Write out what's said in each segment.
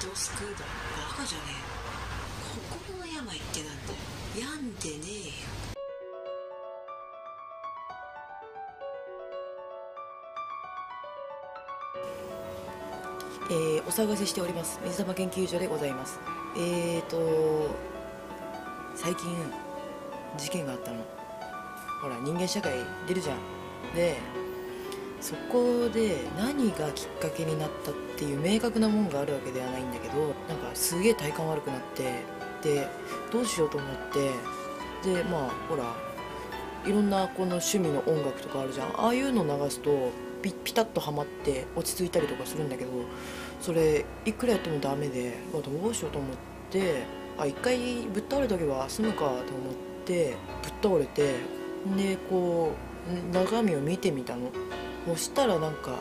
人を救うだバカじゃねえ。心の病ってなんだよ病んでねえよ。えー、お騒がせしております。水玉研究所でございます。えーと最近事件があったの。ほら人間社会出るじゃん。でそこで何がきっかけになったっていう明確なもんがあるわけではないんだけどなんかすげえ体感悪くなってでどうしようと思ってでまあほらいろんなこの趣味の音楽とかあるじゃん。ああいうの流すとピピタッとはまって落ち着いたりとかするんだけどそれいくらやってもダメで、まあ、どうしようと思ってあ一回ぶっ倒れとけば済むかと思ってぶっ倒れてでこう中身を見てみたの。そしたらなんか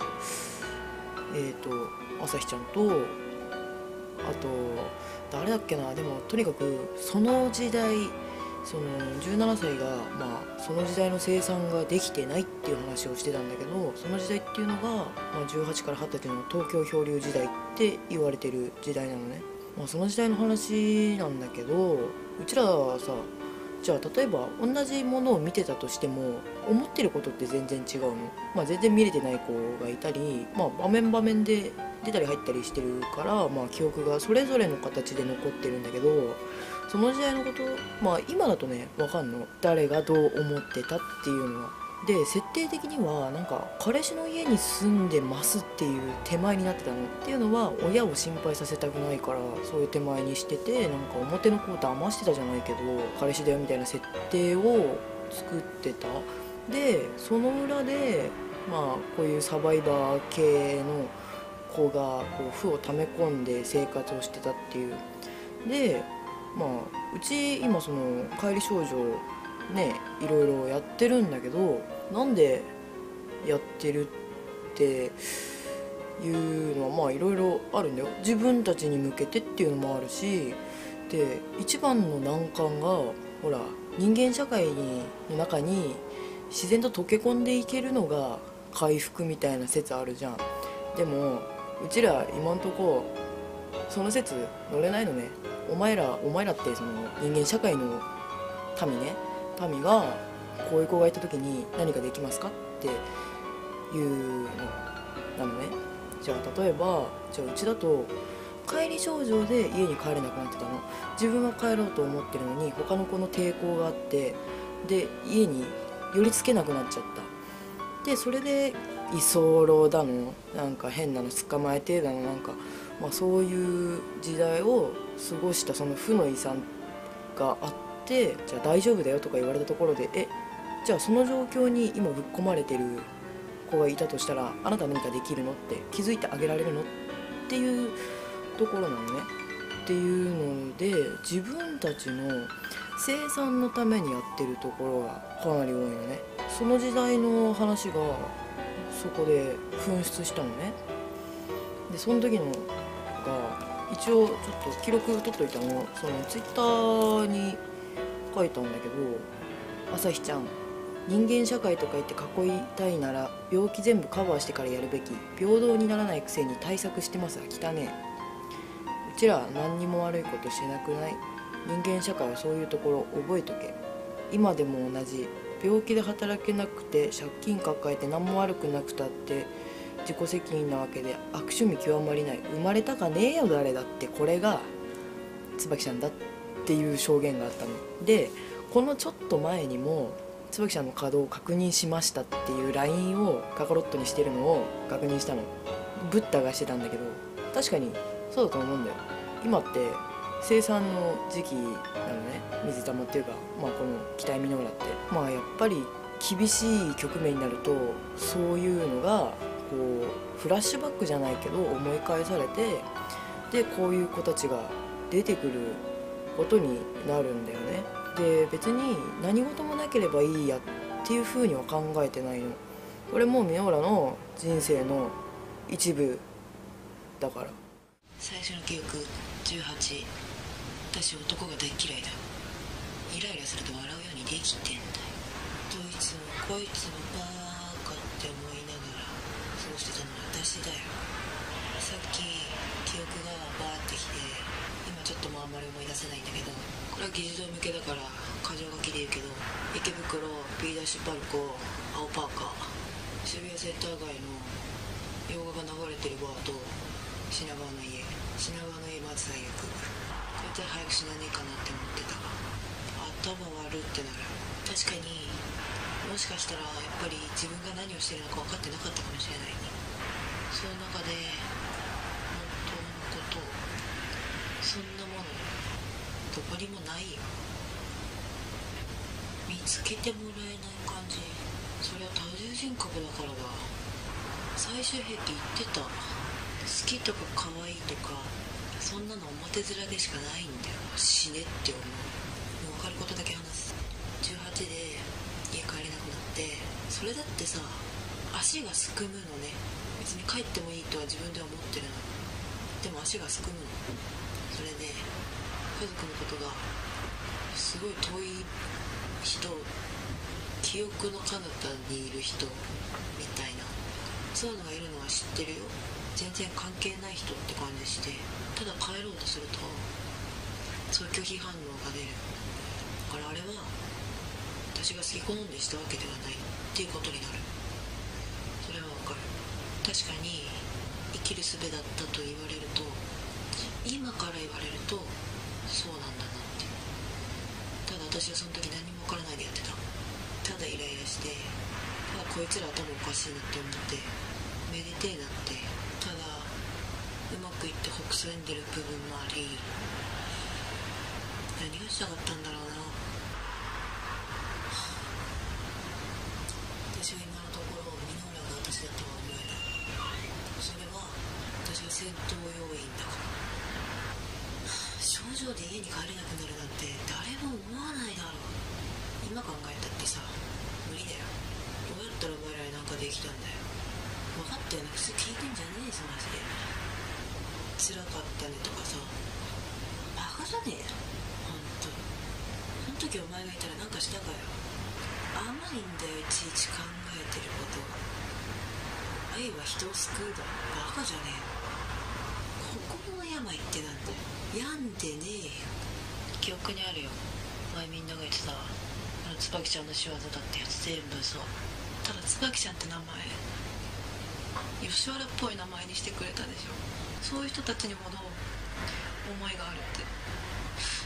えっ、ー、と朝日ちゃんとあと誰だっけなでもとにかくその時代その17歳が、まあ、その時代の生産ができてないっていう話をしてたんだけどその時代っていうのが、まあ、18から20歳の東京漂流時代って言われてる時代なのね、まあ、その時代の話なんだけどうちらはさじゃあ例えば同じものを見てたとしても思ってることって全然違うの、まあ、全然見れてない子がいたり、まあ、場面場面で出たり入ったりしてるから、まあ、記憶がそれぞれの形で残ってるんだけどその時代のことまあ今だとね分かんの？誰がどう思ってたっていうのは。で設定的にはなんか彼氏の家に住んでますっていう手前になってたの。っていうのは親を心配させたくないからそういう手前にしててなんか表の子を騙してたじゃないけど彼氏だよみたいな設定を作ってた。でその裏でまあこういうサバイバー系の子がこう負を溜め込んで生活をしてたっていう。でまあうち今その帰り少女ねいろいろやってるんだけどなんでやってるっていうのはまあいろいろあるんだよ。自分たちに向けてっていうのもあるしで一番の難関がほら人間社会にの中に自然と溶け込んでいけるのが回復みたいな説あるじゃん。でもうちら今んとこその説乗れないのね。お前らお前らってその人間社会の民ね。民がこういう子がいた時に何かできますかっていうのなのね。じゃあ例えばじゃあうちだと帰り症状で家に帰れなくなってたの。自分は帰ろうと思ってるのに他の子の抵抗があってで家に寄りつけなくなっちゃった。でそれで居候だの。なんか変なの捕まえてだの。なんか、まあ、そういう時代を過ごしたその負の遺産があってじゃあ大丈夫だよとか言われたところでえじゃあその状況に今ぶっ込まれてる子がいたとしたらあなた何かできるのって気づいてあげられるのっていうところなのね。っていうので自分たちの生産のためにやってるところがかなり多いのね。その時代の話がそこで噴出したのね。でその時のが一応ちょっと記録取っといたの。そのツイッターに書いたんだけど「朝日ちゃん人間社会とか言って囲いたいなら病気全部カバーしてからやるべき平等にならないくせに対策してますが汚ねえ。うちらは何にも悪いことしてなくない？人間社会はそういうところ覚えとけ。今でも同じ。病気で働けなくて借金抱えて何も悪くなくたって自己責任なわけで悪趣味極まりない。生まれたかねえよ誰だってこれが椿ちゃんだっていう証言があったの。でこのちょっと前にも椿ちゃんの稼働を確認しましたっていう LINE をカカロットにしてるのを確認したの。ブッダがしてたんだけど確かにそうだと思うんだよ。今って生産の時期なのね。水玉っていうか、まあ、この期待ミノーラって。まあやっぱり厳しい局面になるとそういうのがこうフラッシュバックじゃないけど思い返されてでこういう子たちが出てくることになるんだよね。で別に何事もければいいやっていうふうには考えてないの。これもミノーラの。人生の一部だから。最初の記憶18私男が大嫌いだ。イライラすると笑うようにできてんだ。よどいつもこいつもバーカって思いながらそうしてたのは私だよ。さっき記憶がバーってきて今ちょっともうあんまり思い出せないんだけどこれは議事堂向けだから箇条書きで言うけど池袋 P ダッシュパルコ青パーカー渋谷センター街の洋画が流れてるバーと品川の家品川の家まず最悪こいつは早く死なねえかなって思ってた。頭悪ってなる。確かにもしかしたらやっぱり自分が何をしてるのか分かってなかったかもしれない。その中で本当のことそんなものどこにもないよ。見つけてもらえない感じ。それは多重人格だからだ。最終兵器言ってた。好きとか可愛いとかそんなの表面でしかないんだよ。死ねって思う。もう分かることだけ話す。18で家帰れなくなって。それだってさ足がすくむのね。別に帰ってもいいとは自分では思ってるの。でも足がすくむの。それで家族のことがすごい遠い人記憶の彼方にいる人みたいなそういうのがいるのは知ってるよ。全然関係ない人って感じしてただ帰ろうとするとそういう拒否反応が出る。だからあれは私が好き好んでしたわけではない。っていうことになる。それはわかる。確かに生きる術だったと言われると今から言われるとそうなん私はその時何も分からないでやってた。ただイライラしてただこいつら頭おかしいなって思ってめでてえなって。ただうまくいってほくそ笑んでる部分もあり何がしたかったんだろうな。私は今のところ箕浦が私だとは思えない。それは私は戦闘要員だから。症状で家に帰れなくなるなんて誰も思わないだろう。今考えたってさ無理だよ。どうやったらお前らになんかできたんだよ分かったよな普通聞いてんじゃねえぞマジで辛かったねとかさバカじゃねえよほんとその時お前がいたらなんかしたかよ。甘いんだよいちいち考えてること。愛は人を救うだバカじゃねえ。の病ってなんだよ病んでねえよ。記憶にあるよ。前みんなが言ってたあの椿ちゃんの仕業だってやつ全部そう。ただ椿ちゃんって名前。吉原っぽい名前にしてくれたでしょ。そういう人たちにもどう思いがあるって。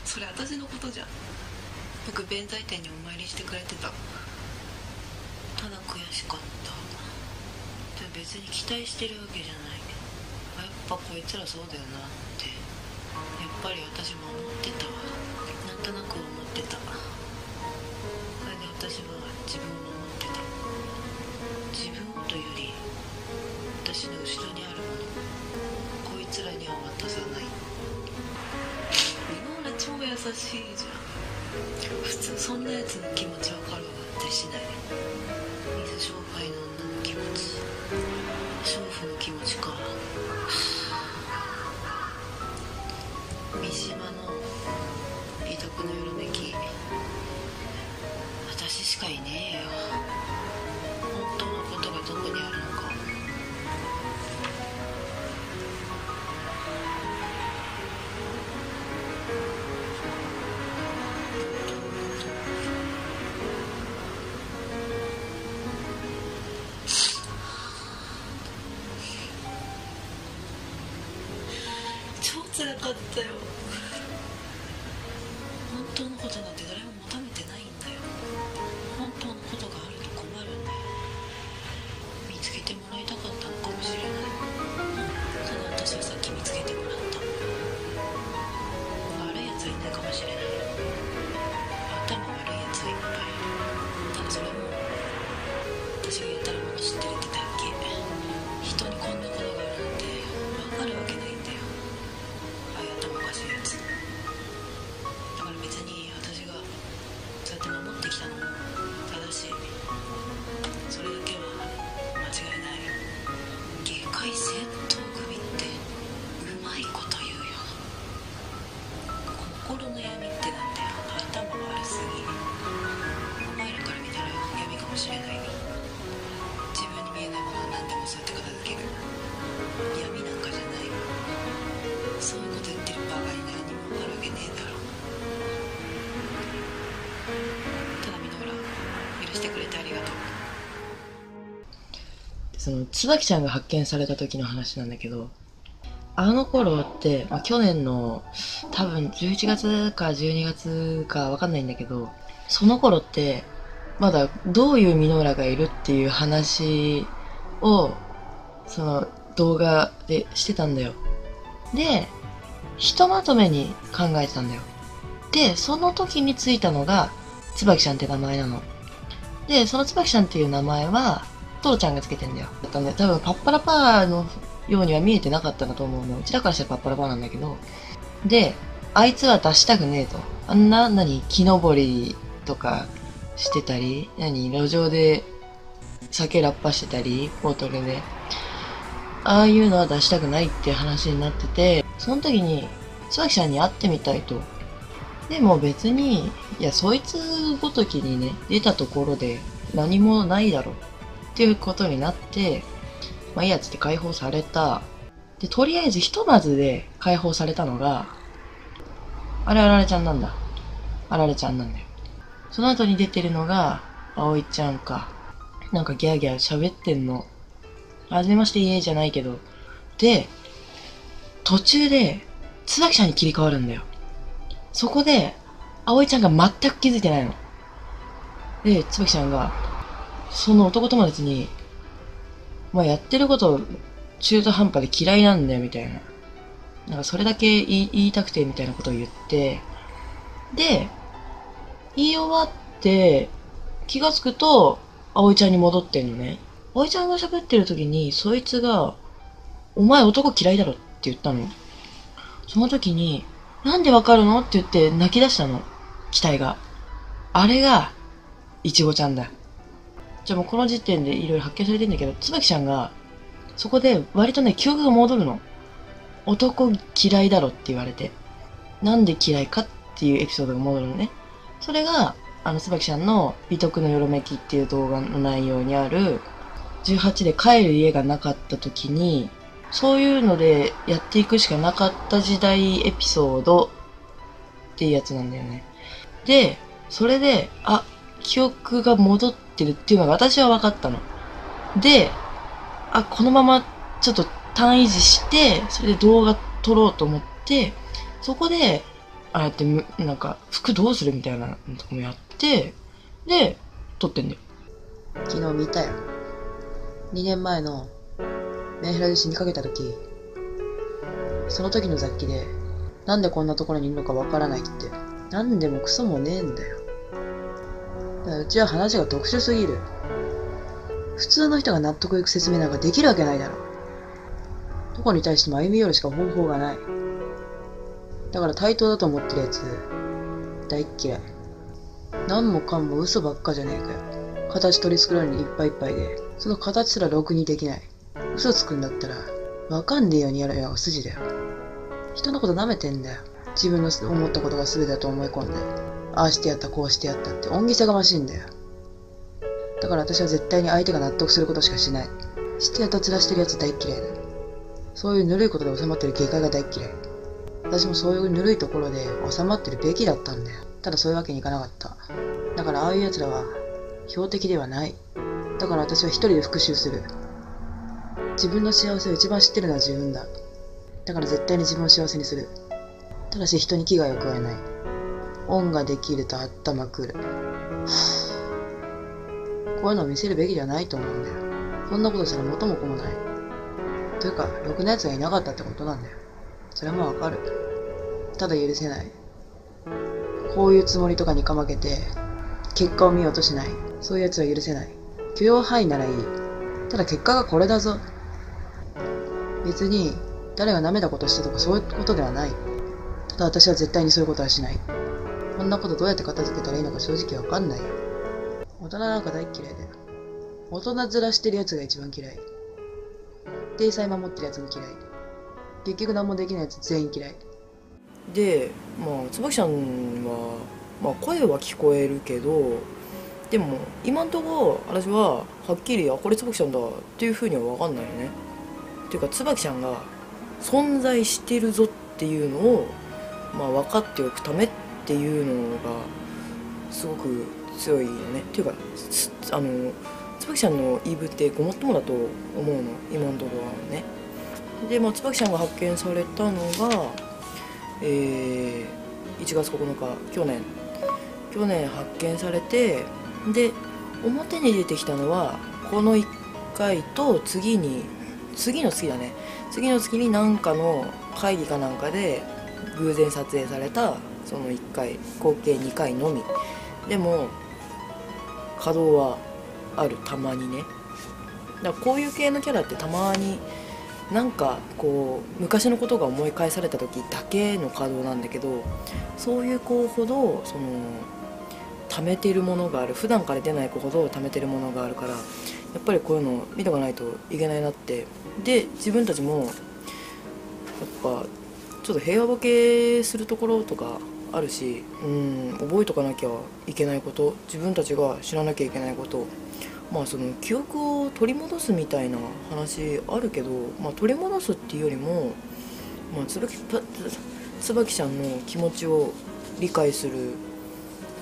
それ私のことじゃん。僕弁財天にお参りしてくれてた。ただ悔しかった。でも別に期待してるわけじゃないぱこいつらそうだよなってやっぱり私も思ってたわ。なんとなく思ってた。それで私は自分を守ってた。自分というより私の後ろにあるもの。こいつらには渡さない。今俺超優しいじゃん。普通そんなやついないかもしれない。頭悪いやつはいっぱい。いるただそれも私が言ったらもの知ってるってだけ。人にこんなって片付ける闇なんかじゃないそういうこと言ってる場合何もなるわけねえだろただ箕浦許してくれてありがとう。その椿ちゃんが発見された時の話なんだけどあの頃って、まあ、去年の多分11月か12月かわかんないんだけど、その頃って、まだどういうミノ浦ラがいるっていう話をその動画でしてたんだよ。でひとまとめに考えてたんだよ。でその時についたのが椿ちゃんって名前なの。でその椿ちゃんっていう名前はトロちゃんがつけてんだよ。だったんで多分パッパラパーのようには見えてなかったんだと思うの。うちらからしたらパッパラパーなんだけど。であいつは出したくねえと。あんな何木登りとかしてたり何路上で酒ラッパしてたりボトルで。ああいうのは出したくないって話になっててその時に椿ちゃんに会ってみたいと。でも別にいやそいつごときにね出たところで何もないだろう。っていうことになってまあいいやつって解放された。でとりあえずひとまずで解放されたのがあれあられちゃんなんだ。あられちゃんなんだよ。その後に出てるのが葵ちゃんか。なんかギャーギャー喋ってんの。はじめましてイエーじゃないけど。で途中で椿ちゃんに切り替わるんだよ。そこで葵ちゃんが全く気づいてないの。で椿ちゃんがその男友達にまあやってること中途半端で嫌いなんだよみたいな。なんかそれだけ言い言いたくてみたいなことを言って。で言い終わって気がつくと葵ちゃんに戻ってんのね。葵ちゃんが喋ってる時にそいつが「お前男嫌いだろ」って言ったの。その時に「なんでわかるの?」って言って泣き出したの。機体が。あれがいちごちゃんだ。じゃあもうこの時点でいろいろ発見されてんだけど椿ちゃんがそこで割とね記憶が戻るの。男嫌いだろって言われて。なんで嫌いかっていうエピソードが戻るのね。それがあの椿ちゃんの「美徳のよろめき」っていう動画の内容にある18で帰る家がなかった時にそういうのでやっていくしかなかった時代エピソードっていうやつなんだよね。でそれであ記憶が戻ってるっていうのが私は分かったの。であこのままちょっと単維持してそれで動画撮ろうと思ってそこでああやってなんか服どうするみたいなのとかもやってで撮ってんだよ。昨日見たよ。2年前のメンヘラで死にかけた時その時の雑記でなんでこんなところにいるのかわからないってなんでもクソもねえんだよ。だからうちは話が特殊すぎる。普通の人が納得いく説明なんかできるわけないだろ。どこに対しても歩み寄るしか方法がない。だから対等だと思ってるやつ大っ嫌い。何もかんも嘘ばっかじゃねえかよ。形取り繕うのにいっぱいいっぱいで。その形すらろくにできない。嘘つくんだったらわかんねえようにやるよが筋だよ。人のこと舐めてんだよ。自分の思ったことが全てだと思い込んで。ああしてやったこうしてやったって恩着せがましいんだよ。だから私は絶対に相手が納得することしかしない。してやった面してるやつ大っ嫌いだ。そういうぬるいことで収まってる警戒が大っ嫌い。私もそういうぬるいところで収まってるべきだったんだよ。ただそういうわけにいかなかった。だからああいう奴らは標的ではない。だから私は一人で復讐する。自分の幸せを一番知ってるのは自分だ。だから絶対に自分を幸せにする。ただし人に危害を加えない。恩ができると頭くる。こういうのを見せるべきではないと思うんだよ。そんなことしたら元も子もない。というかろくな奴がいなかったってことなんだよ。それもわかる。ただ許せない。こういうつもりとかにかまけて結果を見ようとしない。そういう奴は許せない。許容範囲ならいい。ただ結果がこれだぞ。別に誰が舐めたことしたとかそういうことではない。ただ私は絶対にそういうことはしない。こんなことどうやって片付けたらいいのか正直わかんない。よ大人なんか大嫌いだよ。大人ずらしてるやつが一番嫌い。体裁守ってるやつも嫌い。結局何もできないやつ全員嫌い。でまあ椿ちゃんは、まあ、声は聞こえるけどでも今んとこ私ははっきり「あこれ椿ちゃんだ」っていうふうには分かんないよね。っていうか椿ちゃんが存在してるぞっていうのを、まあ、分かっておくためっていうのがすごく強いよね。っていうかあの椿ちゃんの言い分ってごもっともだと思うの今のところはね。で、まあ、椿ちゃんが発見されたのが、えー、1月9日去年。去年発見されてで表に出てきたのはこの1回と次に次の月だね。次の月に何かの会議かなんかで偶然撮影されたその1回合計2回のみ。でも稼働はある。たまにね。だからこういう系のキャラってたまになんかこう昔のことが思い返された時だけの稼働なんだけどそういう子ほどその貯めてるものがある。普段から出ない子ほど貯めてるものがあるからやっぱりこういうのを見とかないといけないなって。で自分たちもやっぱちょっと平和ボケするところとかあるしうん覚えとかなきゃいけないこと自分たちが知らなきゃいけないこと。まあその記憶を取り戻すみたいな話あるけど、まあ、取り戻すっていうよりも、まあ、椿ちゃんの気持ちを理解する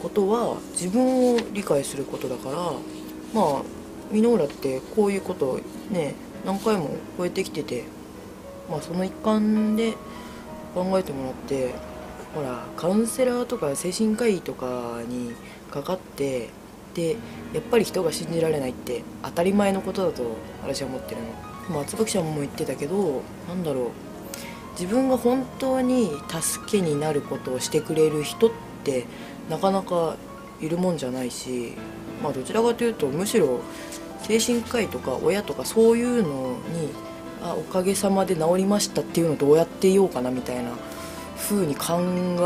ことは自分を理解することだからまあミノーラってこういうことね何回も超えてきててまあその一環で考えてもらってほらカウンセラーとか精神科医とかにかかってでやっぱり人が信じられないって当たり前のことだと私は思ってるの。松椿ちゃんも言ってたけどなんだろう。自分が本当に助けになることをしてくれる人ってなかなかいるもんじゃないしまあどちらかというとむしろ精神科医とか親とかそういうのにあおかげさまで治りましたっていうのをどうやって言おうかなみたいな風に考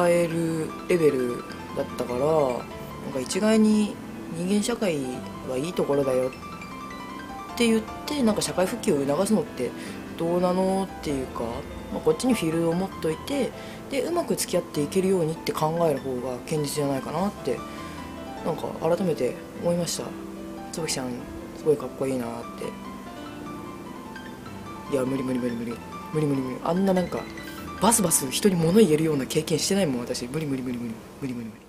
えるレベルだったからなんか一概に人間社会はいいところだよって言ってなんか社会復帰を促すのってどうなのっていうか、まあ、こっちにフィールドを持っといてでうまく付き合っていけるようにって考える方が堅実じゃないかなってなんか改めて思いました。椿ちゃんすごいかっこいいなって。いや無理無理無理無理。無理無理無理。あんななんかバスバス人に物言えるような経験してないもん私。無理無理無理無理。無理無理無理。